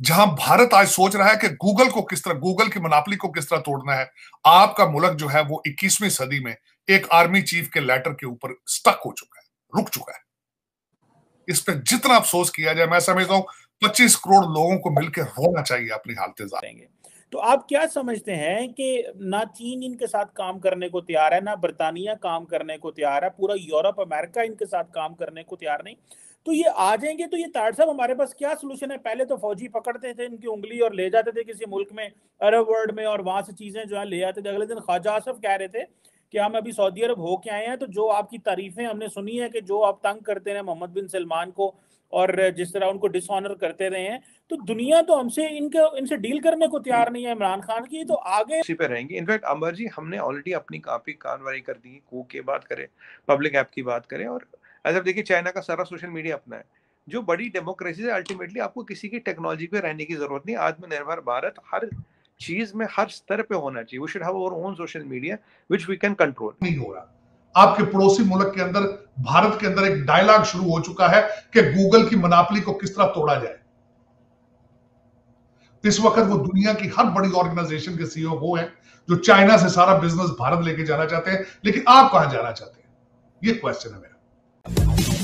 जहाँ भारत आज सोच रहा है कि गूगल को किस तरह गूगल की मनापली को किस तरह तोड़ना है, आपका मुल्क जो है वो 21वीं सदी में एक आर्मी चीफ के लेटर के ऊपर स्टक हो चुका है, रुक चुका है। इस पर जितना अफसोस किया जाए, मैं समझता हूँ पच्चीस करोड़ लोगों को मिलकर रोना चाहिए अपनी हालत जाएँगे तो आप क्या समझते हैं कि ना चीन इनके साथ काम करने को तैयार है, ना बरतानिया काम करने को तैयार है, पूरा यूरोप, अमेरिका इनके साथ काम करने को तैयार नहीं? तो ये आ जाएँगे तो ये तार साहब हमारे पास क्या सोल्यूशन है? पहले तो फौजी पकड़ते थे इनकी उंगली और ले जाते थे किसी मुल्क में, अरब वर्ल्ड में और वहाँ से चीज़ें जो है ले जाते थे। अगले दिन ख्वाजा आसफ कह रहे थे कि हम अभी सऊदी अरब होके आए हैं तो जो आपकी तारीफें हमने सुनी है कि जो आप तंग करते रहे मोहम्मद बिन सलमान को और जिस तरह उनको डिसऑनर करते रहे हैं तो दुनिया तो हमसे इनके इनसे डील करने को तैयार नहीं है इमरान खान की तो आगे इसी पे रहेंगे। इनफैक्ट अमर जी हमने ऑलरेडी अपनी काफ़ी कानवाई कर दी कू की बात करें पब्लिक ऐप की बात करें और ऐसा देखिए चाइना का सारा सोशल मीडिया अपना है। जो बड़ी डेमोक्रेसी है अल्टीमेटली आपको किसी की टेक्नोलॉजी पे रहने की ज़रूरत नहीं आत्मनिर्भर भारत हर चीज़ में हर स्तर पे होना चाहिए। We should have our own social media which we can control नहीं हो रहा। आपके पड़ोसी मुल्क के अंदर, भारत के अंदर एक डायलॉग शुरू हो चुका है कि गूगल की मनापली को किस तरह तोड़ा जाए। इस वक्त वो दुनिया की हर बड़ी ऑर्गेनाइजेशन के सीईओ वो हैं, जो चाइना से सारा बिज़नेस भारत लेके जाना चाहते हैं, लेकिन आप कहाँ जाना चाहते हैं? ये क्वेश्चन है मेरा।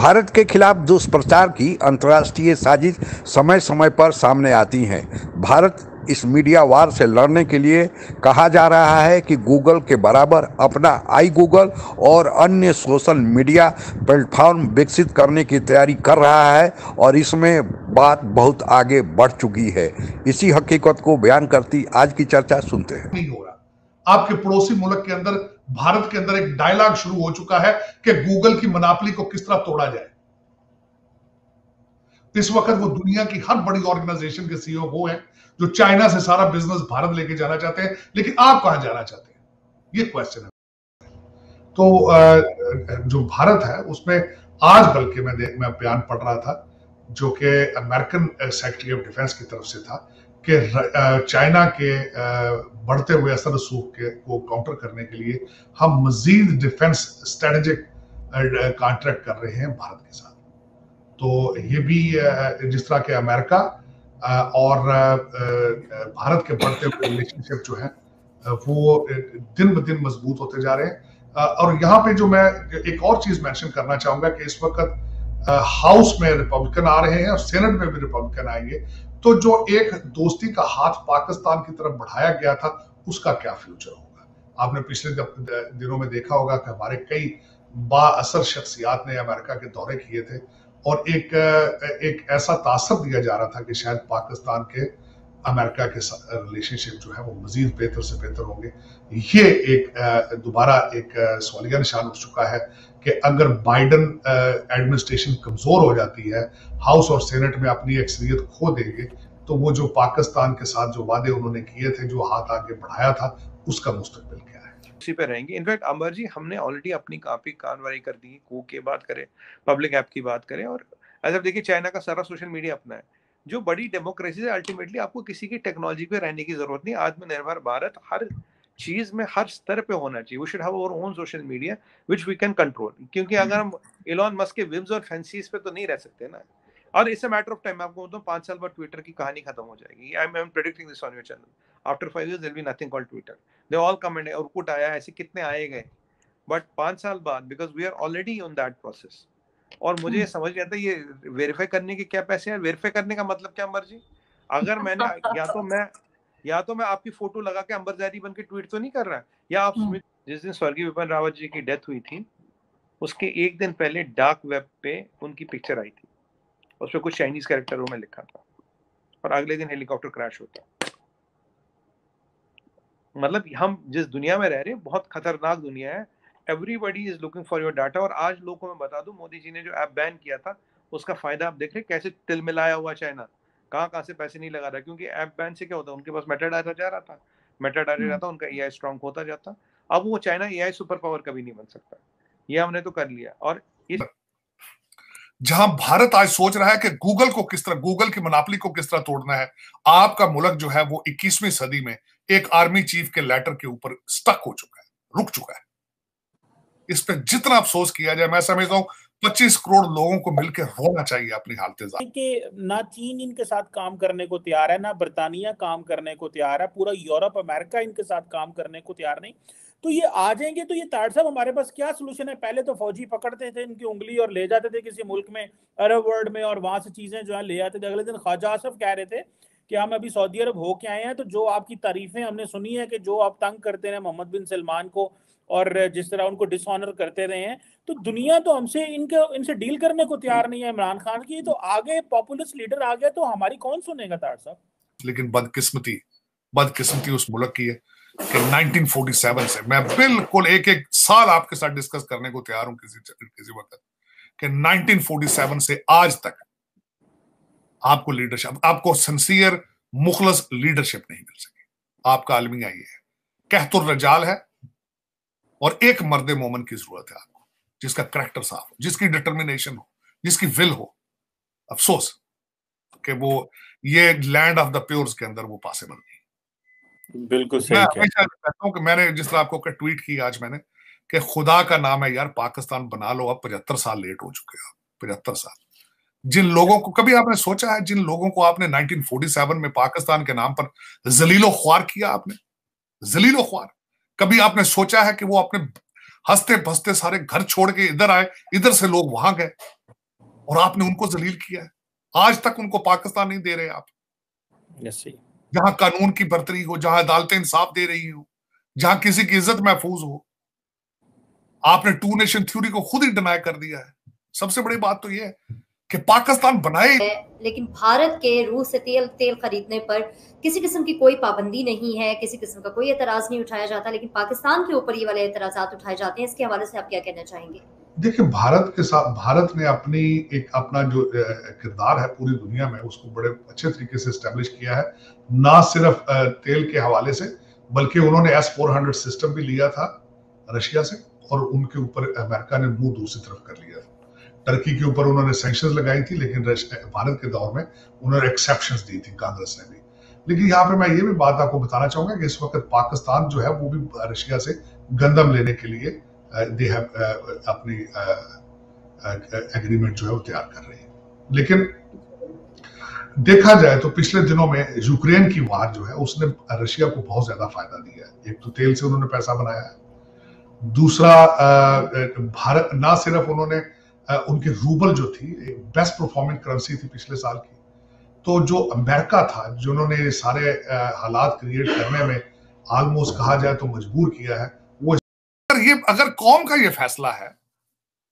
भारत के खिलाफ दुष्प्रचार की अंतर्राष्ट्रीय साजिश समय समय पर सामने आती हैं। भारत इस मीडिया वार से लड़ने के लिए कहा जा रहा है कि गूगल के बराबर अपना आई गूगल और अन्य सोशल मीडिया प्लेटफॉर्म विकसित करने की तैयारी कर रहा है और इसमें बात बहुत आगे बढ़ चुकी है। इसी हकीकत को बयान करती आज की चर्चा सुनते हैं। नहीं हो रहा। आपके पड़ोसी मुल्क के अंदर भारत के अंदर एक डायलॉग शुरू हो चुका है कि गूगल की मनापली को किस तरह तोड़ा जाए। इस वक्त वो दुनिया की हर बड़ी ऑर्गेनाइजेशन के सीईओ वो हैं, जो चाइना से सारा बिज़नेस भारत लेके जाना चाहते हैं, लेकिन आप कहाँ जाना चाहते हैं? ये क्वेश्चन है। तो जो भारत है, उसमें आज बल्कि मैं मैं बयान पढ़ रहा था, जो कि अमेरिकन सेक्रेटरी ऑफ़ डिफेंस की तरफ़ से था कि चाइना के बढ़ते हुए असर रसूख के, को काउंटर करने के लिए हम मजीद डिफेंस स्ट्रेटेजिक कॉन्ट्रैक्ट कर रहे हैं भारत के साथ। तो ये भी जिस तरह के अमेरिका और भारत के बढ़ते हुए रिलेशनशिप जो है वो दिन ब दिन मज़बूत होते जा रहे हैं। और यहाँ पे जो मैं एक और चीज़ मेंशन करना चाहूँगा कि इस वक्त हाउस में रिपब्लिकन आ रहे हैं और सेनेट में भी रिपब्लिकन आएँगे। तो जो एक दोस्ती का हाथ पाकिस्तान की तरफ़ बढ़ाया गया था, उसका क्या फ्यूचर होगा? आपने पिछले दिनों में देखा होगा कि हमारे कई बासर शख्सियात ने अमेरिका के दौरे किए थे और एक एक ऐसा तासर दिया जा रहा था कि शायद पाकिस्तान के अमेरिका के रिलेशनशिप जो है वो मजीद बेहतर से बेहतर होंगे। ये एक दोबारा एक सवालिया निशान उठ चुका है कि अगर बाइडन एडमिनिस्ट्रेशन कमज़ोर हो जाती है हाउस और सेनेट में अपनी अक्सरियत खो देंगे तो वो जो पाकिस्तान के साथ जो वादे उन्होंने किए थे, जो हाथ आगे बढ़ाया था, उसका मुस्तकबिल क्या है? उसी पे रहेंगे। इनफैक्ट अंबर जी, हमने ऑलरेडी अपनी काफ़ी कानवाई कर दी कू की बात करें पब्लिक ऐप की बात करें, और ऐसा देखिए चाइना का सारा सोशल मीडिया अपना है। जो बड़ी डेमोक्रेसी है अल्टीमेटली आपको किसी की टेक्नोलॉजी पे रहने की ज़रूरत नहीं, आत्मनिर्भर भारत हर चीज़ में हर स्तर पे होना चाहिए। We should have our own social media which we can control क्योंकि अगर हम इलॉन मस्क के विम्स और फैंसीज पे तो नहीं रह सकते ना। और it's a matter of time मैं आपको बताऊँ पाँच साल बाद ट्विटर की कहानी खत्म हो जाएगी। I am predicting this on your channel after five years there be nothing called Twitter they all come end और कुछ आया ऐसे कितने आए गए? बट पाँच साल बाद because we are already on that process और मुझे ये hmm. समझ नहीं आता ये वेरीफाई करने के क्या पैसे हैं? वेरीफाई करने का मतलब क्या मर्ज़ी अगर मैंने या तो मैं या तो मैं आपकी फ़ोटो लगा के अंबर जैदी बन के ट्वीट तो नहीं कर रहा? या आप हम्म। जिस दिन स्वर्गीय विपिन रावत जी की डेथ हुई थी उसके एक दिन पहले डार्क वेब पे उनकी पिक्चर आई थी। उस पर कुछ चाइनीज़ कैरेक्टरों में लिखा था। और अगले दिन हेलीकॉप्टर क्रैश होता। मतलब हम जिस दुनिया में रह रहे हैं बहुत खतरनाक दुनिया है। Everybody is looking for your data और आज लोगों को मैं बता दूँ मोदी जी ने जो ऐप बैन किया था उसका फ़ायदा आप देख रहे कैसे तिल मिलाया हुआ चाइना कहाँ कहाँ से पैसे नहीं लगा रहा क्योंकि ऐप बैन से क्या होता है उनके पास मेटा डाटा जा रहा था। मेटा डाटा जाता उनका ए स्ट्रॉन्ग होता जाता। अब वो चाइना एआई सुपर पावर कभी नहीं बन सकता। ये हमने तो कर लिया। और इस जहाँ भारत आज सोच रहा है कि गूगल को किस तरह गूगल की मनापली को किस तरह तोड़ना है आपका मुल्क जो है वो 21वीं सदी में एक आर्मी चीफ के लेटर के ऊपर स्टक हो चुका है रुक चुका है। इस पर जितना अफसोस किया जाए मैं समझता हूँ पच्चीस करोड़ लोगों को मिलकर होना चाहिए अपनी हालत कि ना चीन इनके साथ काम करने को तैयार है, ना बरतानिया काम करने को तैयार है, पूरा यूरोप, अमेरिका इनके साथ काम करने को तैयार नहीं। तो ये आ जाएँगे तो ये ताड़ साहब हमारे पास क्या सोल्यूशन है? पहले तो फौजी पकड़ते थे इनकी उंगली और ले जाते थे किसी मुल्क में, अरब वर्ल्ड में और वहाँ से चीज़ें जो है ले आते थे। अगले दिन ख्वाजा आसफ कह रहे थे कि हम अभी सऊदी अरब होके आए हैं तो जो आपकी तारीफें हमने सुनी है कि जो आप तंग करते हैं मोहम्मद बिन सलमान को और जिस तरह उनको डिसऑनर करते रहे हैं तो दुनिया तो हमसे इनके, इनसे डील करने को तैयार नहीं है, इमरान खान की। तो आगे पॉपुलिस्ट लीडर आ गया तो हमारी कौन सुनेगा तार साहब? लेकिन बदकिस्मती बदकिस्मती उस मुल्क की है कि 1947 से मैं बिल्कुल एक एक साल आपके साथ डिस्कस करने को तैयार हूँ किसी किसी वक्त कि 1947 से आज तक आपको लीडरशिप आपको सिंसियर मुखलस लीडरशिप नहीं मिल सकी। आपका आलमिया ये है कहतुर रजाल है और एक मर्द मोमन की ज़रूरत है आपको जिसका करेक्टर साफ़ हो जिसकी डिटर्मिनेशन हो जिसकी विल हो। अफसोस कि वो ये लैंड ऑफ़ द प्योर्स के अंदर वो पॉसिबल नहीं बिल्कुल सही मैं कहता हूँ कि मैंने जिस तरह आपको ट्वीट की आज मैंने कि खुदा का नाम है यार पाकिस्तान बना लो अब पचहत्तर साल लेट हो चुके हैं पचहत्तर साल। जिन लोगों को कभी आपने सोचा है जिन लोगों को आपने 1947 में पाकिस्तान के नाम पर जलीलो ख्वार किया आपने? जलीलो ख्वार। कभी आपने सोचा है कि वो अपने हँसते भसते सारे घर छोड़ के इधर आए इधर से लोग वहाँ गए और आपने उनको जलील किया है? आज तक उनको पाकिस्तान नहीं दे रहे आप। जहाँ कानून की बरतरी हो जहाँ अदालतें इंसाफ दे रही हो जहाँ किसी की इज़्ज़त महफूज हो आपने टू नेशन थ्योरी को खुद ही डिनाई कर दिया है। सबसे बड़ी बात तो यह है कि पाकिस्तान बनाए। लेकिन भारत के रूस से तेल तेल खरीदने पर किसी किस्म की कोई पाबंदी नहीं है किसी किस्म का कोई एतराज़ नहीं उठाया जाता लेकिन पाकिस्तान के ऊपर ये वाले एतराज़ उठाए जाते हैं इसके हवाले से आप क्या कहना चाहेंगे? देखिए भारत के साथ भारत ने अपनी एक अपना जो किरदार है पूरी दुनिया में उसको बड़े अच्छे तरीके से स्टेब्लिश किया है। ना सिर्फ़ तेल के हवाले से बल्कि उन्होंने एस फोर हंड्रेड सिस्टम भी लिया था रशिया से और उनके ऊपर अमेरिका ने मुँह दूसरी तरफ़ कर लिया। टर्की के ऊपर उन्होंने सेंक्शन लगाई थी, लेकिन भारत के दौर में उन्होंने एक्सेप्शन दी थी, कांग्रेस ने भी। लेकिन यहाँ पे मैं ये भी बात आपको बताना चाहूँगा कि इस वक्त पाकिस्तान जो है, वो भी रशिया से गंदम लेने के लिए दे हैव अपनी एग्रीमेंट जो है, वो तैयार कर रही है। लेकिन देखा जाए तो पिछले दिनों में यूक्रेन की वार जो है, उसने रशिया को बहुत ज़्यादा फ़ायदा दिया है। एक तो तेल से उन्होंने पैसा बनाया है, दूसरा भारत ना सिर्फ़ उन्होंने उनकी रूबल जो थी, एक बेस्ट परफॉर्मिंग करेंसी थी पिछले साल की। तो जो अमेरिका था, जिन्होंने सारे हालात क्रिएट करने में ऑलमोस्ट कहा जाए तो मजबूर किया है, वो अगर ये, अगर कौम का ये फैसला है,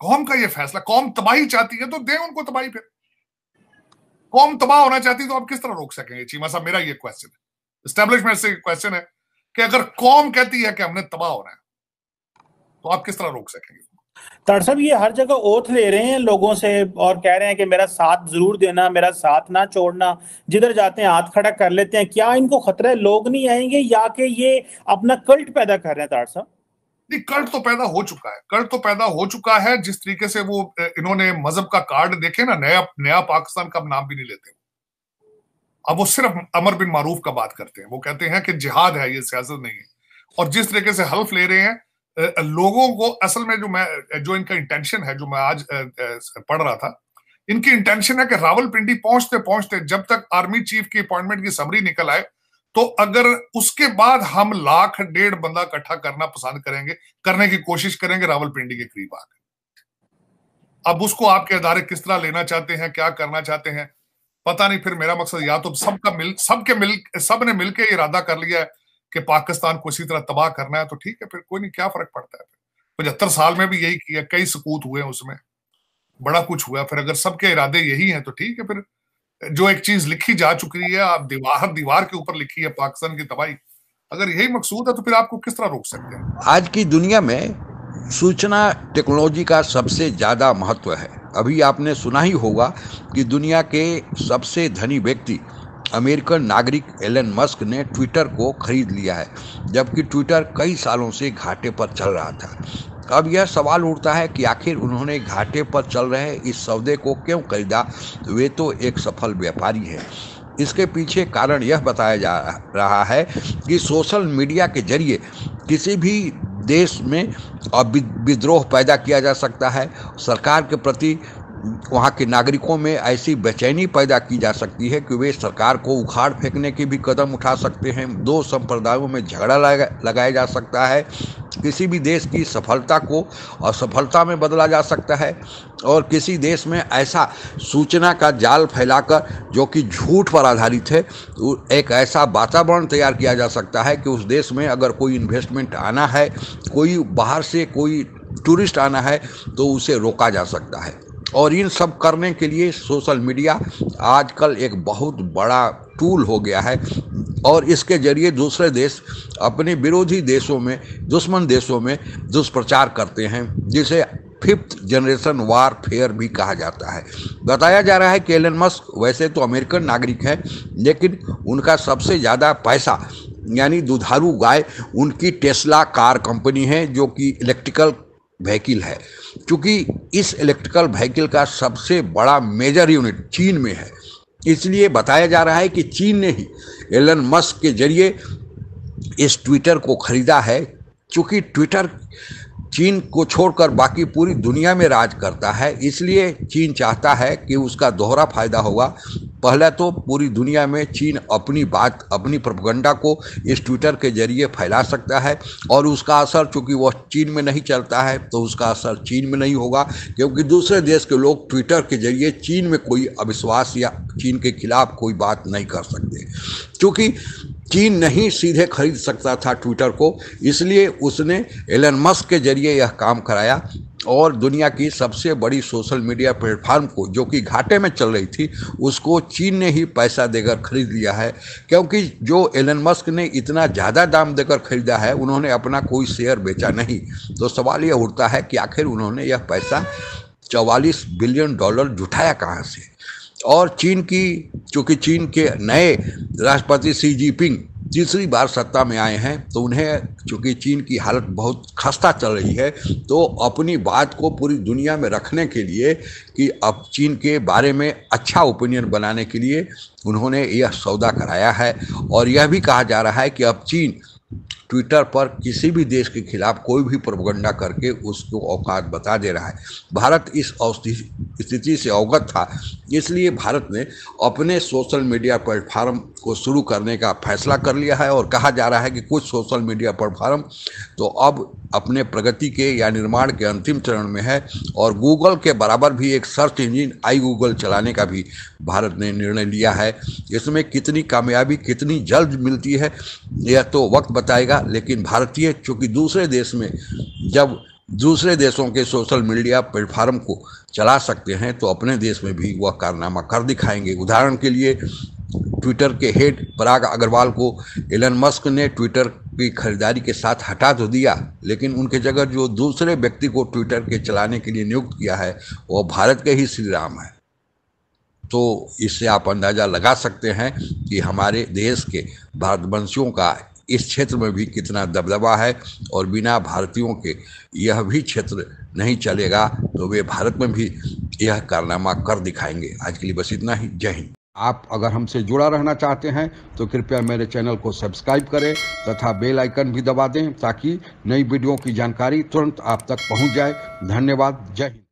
कौम का ये फैसला, कौम तबाही चाहती है तो दे उनको तबाही फिर। कौम तबाह होना चाहती तो आप किस तरह रोक सकेंगे? चीमा साहब, मेरा ये क्वेश्चन है। स्टेब्लिशमेंट से क्वेश्चन है कि अगर कौम कहती है कि हमने तबाह होना है तो आप किस तरह रोक सकेंगे? तर साहब, ये हर जगह ओथ ले रहे हैं लोगों से और कह रहे हैं कि मेरा साथ ज़रूर देना, मेरा साथ ना छोड़ना, जिधर जाते हैं हाथ खड़ा कर लेते हैं। क्या इनको खतरा है? लोग नहीं आएँगे या कि ये अपना कल्ट पैदा कर रहे हैं तार साहब? नहीं कल्ट तो पैदा हो चुका है। कल्ट तो पैदा हो चुका है, जिस तरीके से वो इन्होंने मज़हब का कार्ड देखे ना, नया नया पाकिस्तान का नाम भी नहीं लेते। अब वो सिर्फ़ अमर बिन मारूफ का बात करते हैं। वो कहते हैं कि जिहाद है, ये सियासत नहीं है। और जिस तरीके से हल्फ ले रहे हैं लोगों को असल में जो मैं जो इनका इंटेंशन है, जो मैं आज पढ़ रहा था, इनकी इंटेंशन है कि रावलपिंडी पहुँचते पहुँचते जब तक आर्मी चीफ की अपॉइंटमेंट की समरी निकल आए तो अगर उसके बाद हम लाख डेढ़ बंदा इकट्ठा करना पसंद करेंगे, करने की कोशिश करेंगे रावलपिंडी के करीब आकर अब उसको आपके अदारे किस तरह लेना चाहते हैं, क्या करना चाहते हैं, पता नहीं, फिर मेरा मकसद या तो सबका मिल, सबके मिल सबने मिलकर इरादा कर लिया है कि पाकिस्तान को इसी तरह तबाह करना है तो ठीक है, फिर कोई नहीं, क्या फ़र्क पड़ता है पचहत्तर साल में भी यही किया, कई सकूत हुए उसमें, बड़ा कुछ हुआ फिर अगर सबके इरादे यही हैं तो ठीक है, फिर जो एक चीज़ लिखी जा चुकी है, आप दीवार दीवार के ऊपर लिखी है, पाकिस्तान की तबाही, अगर यही मकसूद है तो फिर आपको किस तरह रोक सकते हैं? आज की दुनिया में सूचना टेक्नोलॉजी का सबसे ज़्यादा महत्व है। अभी आपने सुना ही होगा कि दुनिया के सबसे धनी व्यक्ति अमेरिकन नागरिक एलन मस्क ने ट्विटर को खरीद लिया है, जबकि ट्विटर कई सालों से घाटे पर चल रहा था। अब यह सवाल उठता है कि आखिर उन्होंने घाटे पर चल रहे इस सौदे को क्यों खरीदा? वे तो एक सफल व्यापारी हैं। इसके पीछे कारण यह बताया जा रहा है कि सोशल मीडिया के ज़रिए किसी भी देश में विद्रोह पैदा किया जा सकता है। सरकार के प्रति वहाँ के नागरिकों में ऐसी बेचैनी पैदा की जा सकती है कि वे सरकार को उखाड़ फेंकने के भी कदम उठा सकते हैं। दो संप्रदायों में झगड़ा लगा, लगाया जा सकता है। किसी भी देश की सफलता को असफलता में बदला जा सकता है और किसी देश में ऐसा सूचना का जाल फैलाकर जो कि झूठ पर आधारित है एक ऐसा वातावरण तैयार किया जा सकता है कि उस देश में अगर कोई इन्वेस्टमेंट आना है कोई बाहर से कोई टूरिस्ट आना है तो उसे रोका जा सकता है। और इन सब करने के लिए सोशल मीडिया आजकल एक बहुत बड़ा टूल हो गया है। और इसके ज़रिए दूसरे देश, अपने विरोधी देशों में, दुश्मन देशों में दुष्प्रचार करते हैं, जिसे फिफ्थ जनरेशन वार फेयर भी कहा जाता है। बताया जा रहा है कि एलन मस्क वैसे तो अमेरिकन नागरिक है, लेकिन उनका सबसे ज़्यादा पैसा, यानी दुधारू गाय, उनकी टेस्ला कार कंपनी है, जो कि इलेक्ट्रिकल व्हीकिल है, क्योंकि इस इलेक्ट्रिकल व्हीकिल का सबसे बड़ा मेजर यूनिट चीन में है। इसलिए बताया जा रहा है कि चीन ने ही एलन मस्क के ज़रिए इस ट्विटर को खरीदा है, क्योंकि ट्विटर चीन को छोड़कर बाकी पूरी दुनिया में राज करता है। इसलिए चीन चाहता है कि उसका दोहरा फ़ायदा होगा। पहले तो पूरी दुनिया में चीन अपनी बात, अपनी प्रोपगंडा को इस ट्विटर के ज़रिए फैला सकता है और उसका असर चूँकि वह चीन में नहीं चलता है तो उसका असर चीन में नहीं होगा, क्योंकि दूसरे देश के लोग ट्विटर के ज़रिए चीन में कोई अविश्वास या चीन के खिलाफ कोई बात नहीं कर सकते। क्योंकि चीन नहीं सीधे खरीद सकता था ट्विटर को, इसलिए उसने एलन मस्क के ज़रिए यह काम कराया। और दुनिया की सबसे बड़ी सोशल मीडिया प्लेटफार्म को, जो कि घाटे में चल रही थी, उसको चीन ने ही पैसा देकर खरीद लिया है। क्योंकि जो एलन मस्क ने इतना ज़्यादा दाम देकर खरीदा है, उन्होंने अपना कोई शेयर बेचा नहीं। तो सवाल यह उठता है कि आखिर उन्होंने यह पैसा चवालीस बिलियन डॉलर जुटाया कहाँ से? और चीन की, चूँकि चीन के नए राष्ट्रपति सी जिनपिंग तीसरी बार सत्ता में आए हैं तो उन्हें चूँकि चीन की हालत बहुत खस्ता चल रही है तो अपनी बात को पूरी दुनिया में रखने के लिए कि अब चीन के बारे में अच्छा ओपिनियन बनाने के लिए उन्होंने यह सौदा कराया है। और यह भी कहा जा रहा है कि अब चीन ट्विटर पर किसी भी देश के खिलाफ कोई भी प्रोपगंडा करके उसको औकात बता दे रहा है। भारत इस स्थिति से अवगत था। इसलिए भारत ने अपने सोशल मीडिया प्लेटफार्म को शुरू करने का फैसला कर लिया है और कहा जा रहा है कि कुछ सोशल मीडिया प्लेटफार्म तो अब अपने प्रगति के या निर्माण के अंतिम चरण में है और गूगल के बराबर भी एक सर्च इंजिन आई गूगल चलाने का भी भारत ने निर्णय लिया है। इसमें कितनी कामयाबी, कितनी जल्द मिलती है, यह तो वक्त बताएगा। लेकिन भारतीय, चूँकि दूसरे देश में, जब दूसरे देशों के सोशल मीडिया प्लेटफार्म को चला सकते हैं तो अपने देश में भी वह कारनामा कर दिखाएँगे। उदाहरण के लिए, ट्विटर के हेड पराग अग्रवाल को एलन मस्क ने ट्विटर की खरीदारी के साथ हटा तो दिया, लेकिन उनके जगह जो दूसरे व्यक्ति को ट्विटर के चलाने के लिए नियुक्त किया है, वह भारत के ही श्री राम है। तो इससे आप अंदाज़ा लगा सकते हैं कि हमारे देश के भारतवंशियों का इस क्षेत्र में भी कितना दबदबा है और बिना भारतीयों के यह भी क्षेत्र नहीं चलेगा तो वे भारत में भी यह कारनामा कर दिखाएँगे। आज के लिए बस इतना ही। जय हिंद। आप अगर हमसे जुड़ा रहना चाहते हैं तो कृपया मेरे चैनल को सब्सक्राइब करें तथा बेल आइकन भी दबा दें ताकि नई वीडियो की जानकारी तुरंत आप तक पहुँच जाए। धन्यवाद। जय हिंद।